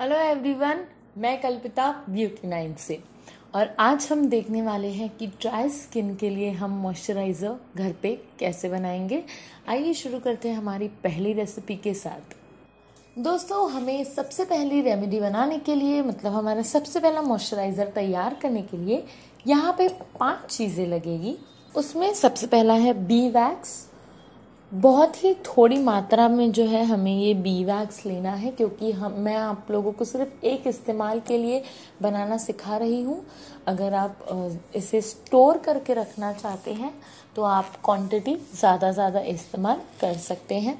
Hello everyone मैं कल्पिता beauty nine से। और आज हम देखने वाले हैं कि ड्राई स्किन के लिए हम मॉइस्चराइज़र घर पे कैसे बनाएँगे। आइए शुरू करते हैं हमारी पहली रेसिपी के साथ। दोस्तों, हमें सबसे पहली रेमेडी बनाने के लिए मतलब हमारा सबसे पहला मॉइस्चराइज़र तैयार करने के लिए, यहाँ पे पाँच चीज़ें लगेगी। उसमें सबसे पहला है बी वैक्स बहुत ही थोड़ी मात्रा में जो है हमें ये बी वैक्स लेना है, क्योंकि हम, मैं आप लोगों को सिर्फ़ एक इस्तेमाल के लिए बनाना सिखा रही हूँ। अगर आप इसे स्टोर करके रखना चाहते हैं तो आप क्वांटिटी ज़्यादा ज़्यादा इस्तेमाल कर सकते हैं।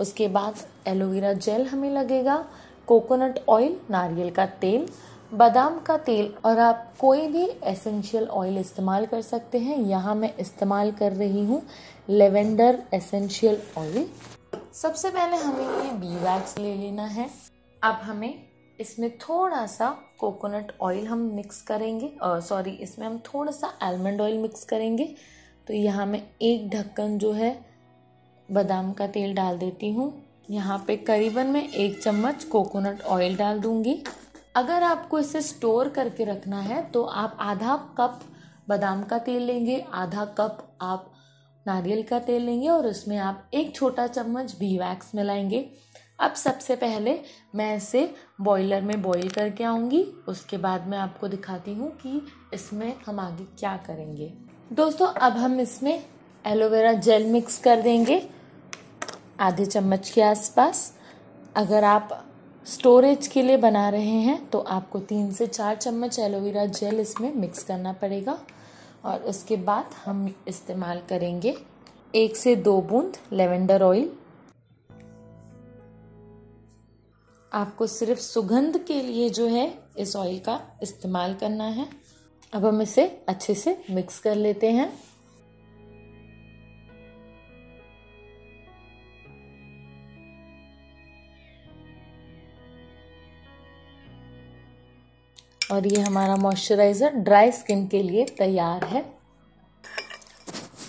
उसके बाद एलोवेरा जेल हमें लगेगा कोकोनट ऑयल नारियल का तेल बादाम का तेल और आप कोई भी एसेंशियल ऑयल इस्तेमाल कर सकते हैं। यहाँ मैं इस्तेमाल कर रही हूँ लेवेंडर एसेंशियल ऑयल सबसे पहले हमें ये बी वैक्स ले लेना है। अब हमें इसमें थोड़ा सा कोकोनट ऑयल हम मिक्स करेंगे। सॉरी इसमें हम थोड़ा सा आलमंड ऑयल मिक्स करेंगे। तो यहाँ मैं एक ढक्कन जो है बादाम का तेल डाल देती हूँ। यहाँ पे करीबन मैं एक चम्मच कोकोनट ऑयल डाल दूँगी। अगर आपको इसे स्टोर करके रखना है तो आप आधा कप बादाम का तेल लेंगे, आधा कप आप नारियल का तेल लेंगे और उसमें आप एक छोटा चम्मच भी वैक्स मिलाएँगे। अब सबसे पहले मैं इसे बॉयलर में बॉईल करके आऊँगी, उसके बाद मैं आपको दिखाती हूँ कि इसमें हम आगे क्या करेंगे। दोस्तों, अब हम इसमें एलोवेरा जेल मिक्स कर देंगे, आधे चम्मच के आसपास। अगर आप स्टोरेज के लिए बना रहे हैं तो आपको तीन से चार चम्मच एलोवेरा जेल इसमें मिक्स करना पड़ेगा। और उसके बाद हम इस्तेमाल करेंगे एक से दो बूंद लेवेंडर ऑयल। आपको सिर्फ़ सुगंध के लिए जो है, इस ऑयल का इस्तेमाल करना है। अब हम इसे अच्छे से मिक्स कर लेते हैं। और ये हमारा मॉइस्चराइज़र ड्राई स्किन के लिए तैयार है।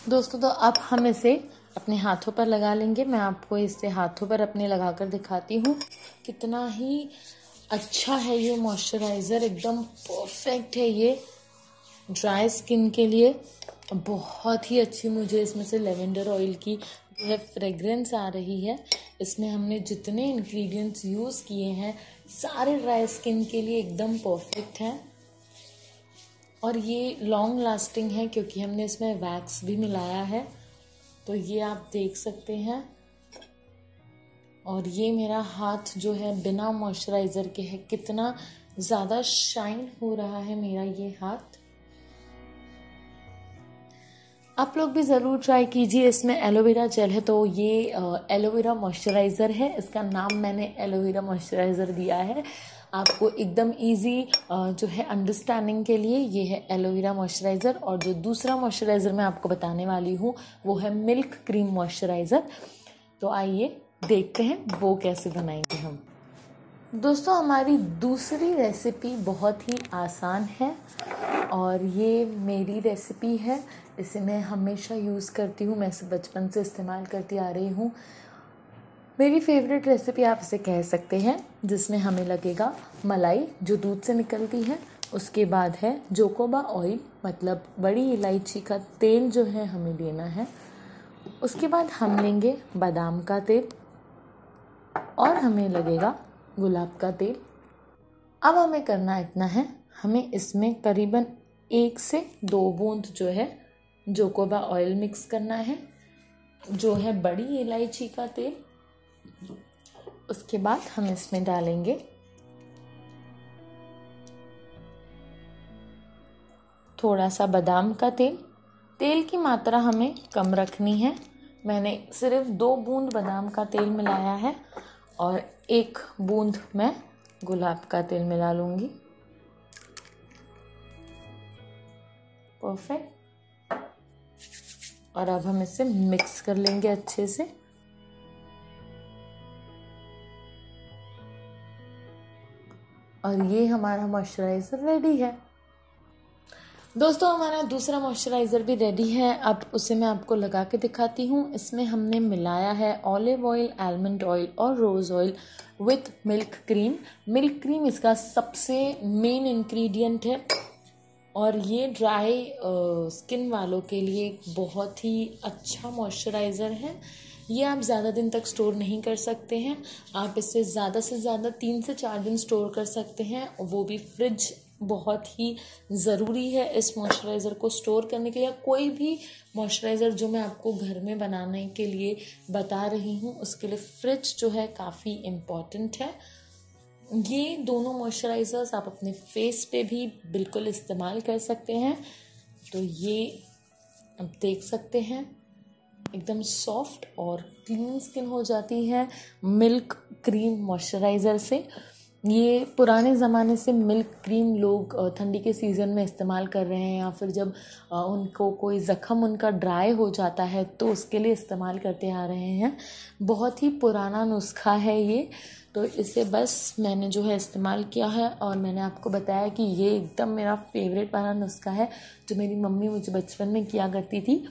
दोस्तों तो अब हम इसे अपने हाथों पर लगा लेंगे। मैं आपको इसे हाथों पर अपने लगा कर दिखाती हूँ। कितना ही अच्छा है ये मॉइस्चराइज़र, एकदम परफेक्ट है ये ड्राई स्किन के लिए। बहुत ही अच्छी मुझे इसमें से लेवेंडर ऑयल की जो है फ्रेग्रेंस आ रही है। इसमें हमने जितने इंग्रेडिएंट्स यूज़ किए हैं, सारे ड्राई स्किन के लिए एकदम परफेक्ट हैं। और ये लॉन्ग लास्टिंग है क्योंकि हमने इसमें वैक्स भी मिलाया है। तो ये आप देख सकते हैं। और ये मेरा हाथ जो है बिना मॉइस्चराइज़र के है, कितना ज़्यादा शाइन हो रहा है मेरा ये हाथ। आप लोग भी ज़रूर ट्राई कीजिए, इसमें एलोवेरा जेल है तो ये एलोवेरा मॉइस्चराइज़र है। इसका नाम मैंने एलोवेरा मॉइस्चराइज़र दिया है। आपको एकदम इजी जो है अंडरस्टैंडिंग के लिए ये है एलोवेरा मॉइस्चराइज़र और जो दूसरा मॉइस्चराइज़र मैं आपको बताने वाली हूँ, वो है मिल्क क्रीम मॉइस्चराइज़र तो आइए देखते हैं, वो कैसे बनाएँगे हम। दोस्तों, हमारी दूसरी रेसिपी बहुत ही आसान है। और ये मेरी रेसिपी है। इसे मैं हमेशा यूज़ करती हूँ, मैं इसे बचपन से इस्तेमाल करती आ रही हूँ। मेरी फेवरेट रेसिपी आप इसे कह सकते हैं, जिसमें हमें लगेगा मलाई, जो दूध से निकलती है। उसके बाद है जोकोबा ऑयल मतलब बड़ी इलायची का तेल जो है हमें लेना है। उसके बाद हम लेंगे बादाम का तेल, और हमें लगेगा गुलाब का तेल। अब हमें करना इतना है, हमें इसमें करीबन एक से दो बूंद जो है जोकोबा ऑयल मिक्स करना है, जो है बड़ी इलायची का तेल। उसके बाद हम इसमें डालेंगे थोड़ा सा बादाम का तेल। तेल की मात्रा हमें कम रखनी है। मैंने सिर्फ़ दो बूंद बादाम का तेल मिलाया है और एक बूंद मैं गुलाब का तेल मिला लूँगी। परफेक्ट और अब हम इसे मिक्स कर लेंगे अच्छे से। और ये हमारा मॉइस्चराइज़र रेडी है। दोस्तों, हमारा दूसरा मॉइस्चराइज़र भी रेडी है। अब उसे मैं आपको लगा के दिखाती हूँ। इसमें हमने मिलाया है ऑलिव ऑयल आलमंड ऑयल और rose oil with milk cream milk cream इसका सबसे मेन इंग्रेडिएंट है। और ये ड्राई स्किन वालों के लिए एक बहुत ही अच्छा मॉइस्चराइज़र है। ये आप ज़्यादा दिन तक स्टोर नहीं कर सकते हैं। आप इसे ज़्यादा से ज़्यादा तीन से चार दिन स्टोर कर सकते हैं। वो भी फ्रिज बहुत ही ज़रूरी है इस मॉइस्चराइज़र को स्टोर करने के लिए। कोई भी मॉइस्चराइज़र जो मैं आपको घर में बनाने के लिए बता रही हूँ, उसके लिए फ्रिज जो है काफ़ी इंपॉर्टेंट है। ये दोनों मॉइस्चराइज़र्स आप अपने फेस पे भी बिल्कुल इस्तेमाल कर सकते हैं। तो ये आप देख सकते हैं, एकदम सॉफ्ट और क्लीन स्किन हो जाती है मिल्क क्रीम मॉइस्चराइज़र से। ये पुराने ज़माने से मिल्क क्रीम लोग ठंडी के सीज़न में इस्तेमाल कर रहे हैं या फिर जब उनको कोई ज़ख़म उनका ड्राई हो जाता है तो उसके लिए इस्तेमाल करते आ रहे हैं। बहुत ही पुराना नुस्खा है ये। तो इसे बस मैंने जो है इस्तेमाल किया है और मैंने आपको बताया कि ये एकदम मेरा फेवरेट वाला नुस्खा है जो मेरी मम्मी मुझे बचपन में किया करती थी।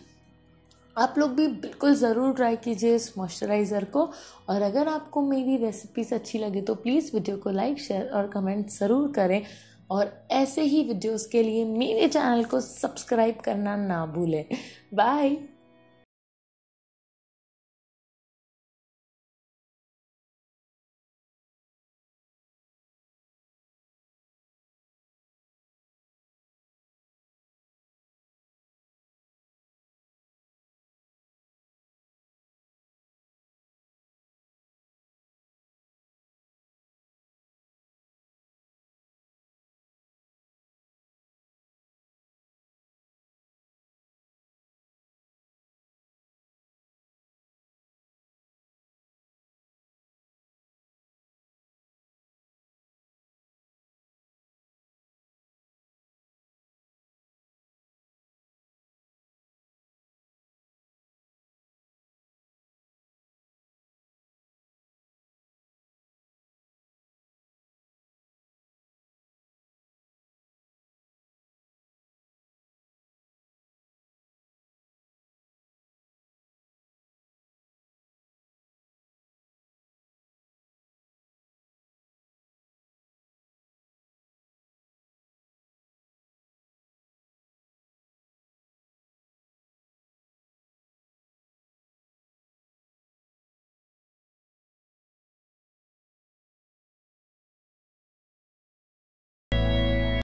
आप लोग भी बिल्कुल ज़रूर ट्राई कीजिए इस मॉइस्चराइज़र को और अगर आपको मेरी रेसिपीज़ अच्छी लगे तो प्लीज़ वीडियो को लाइक शेयर और कमेंट ज़रूर करें। और ऐसे ही वीडियोस के लिए मेरे चैनल को सब्सक्राइब करना ना भूलें। बाय